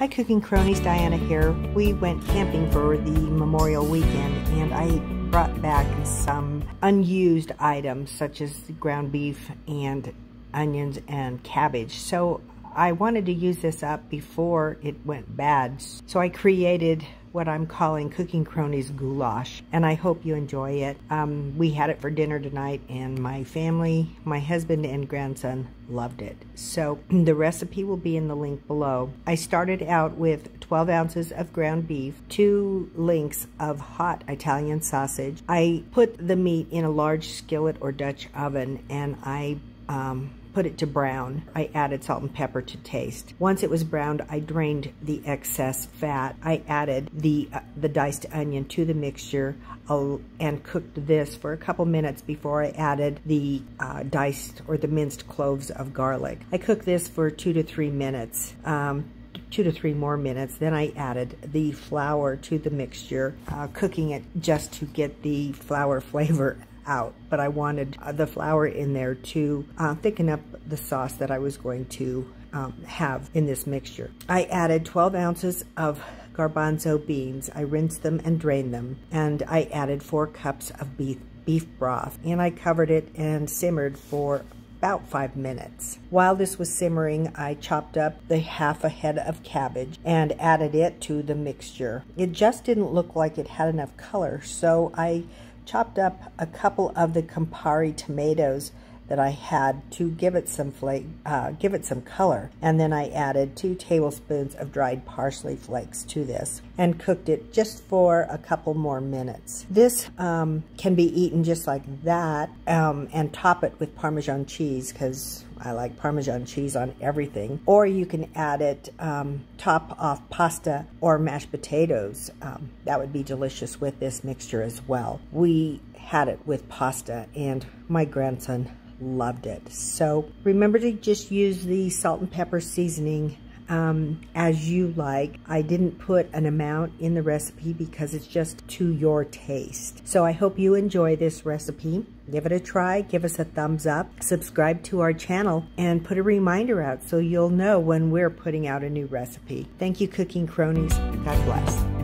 Hi Cooking Cronies, Diana here. We went camping for the Memorial Weekend and I brought back some unused items such as ground beef and onions and cabbage. So I wanted to use this up before it went bad. So I created what I'm calling Cooking Cronies Goulash, and I hope you enjoy it. Um, we had it for dinner tonight, and my family, my husband and grandson loved it. So the recipe will be in the link below. I started out with 12 ounces of ground beef, two links of hot Italian sausage. I put the meat in a large skillet or Dutch oven, and I um, put it to brown. I added salt and pepper to taste. Once it was browned, I drained the excess fat. I added the, uh, the diced onion to the mixture uh, and cooked this for a couple minutes before I added the uh, diced or the minced cloves of garlic. I cooked this for two to three minutes. Um, two to three more minutes. Then I added the flour to the mixture, uh, cooking it just to get the flour flavor out, but I wanted uh, the flour in there to uh, thicken up the sauce that I was going to um, have in this mixture. I added 12 ounces of garbanzo beans. I rinsed them and drained them, and I added four cups of beef, beef broth, and I covered it and simmered for about five minutes. While this was simmering, I chopped up the half a head of cabbage and added it to the mixture. It just didn't look like it had enough color, so I chopped up a couple of the Campari tomatoes that I had to give it some flake, uh, give it some color. And then I added two tablespoons of dried parsley flakes to this and cooked it just for a couple more minutes. This um, can be eaten just like that um, and top it with Parmesan cheese because I like Parmesan cheese on everything. Or you can add it um, top off pasta or mashed potatoes. Um, that would be delicious with this mixture as well. We had it with pasta and my grandson loved it. So remember to just use the salt and pepper seasoning um, as you like. I didn't put an amount in the recipe because it's just to your taste. So I hope you enjoy this recipe. Give it a try, give us a thumbs up, subscribe to our channel, and put a reminder out so you'll know when we're putting out a new recipe. Thank you, Cooking Cronies. God bless.